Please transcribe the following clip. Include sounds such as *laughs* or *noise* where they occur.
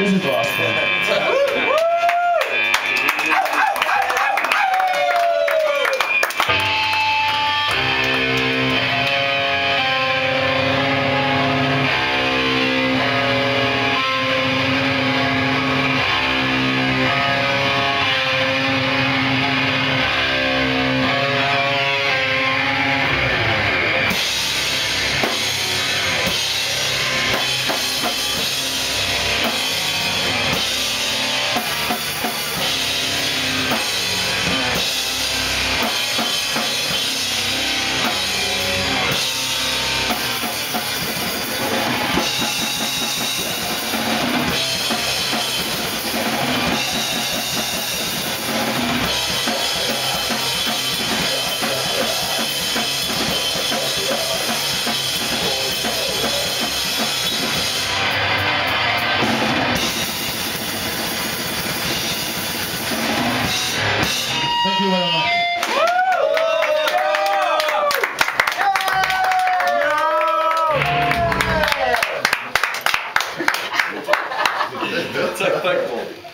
This is awesome. *laughs* 좋아요. It's like, like,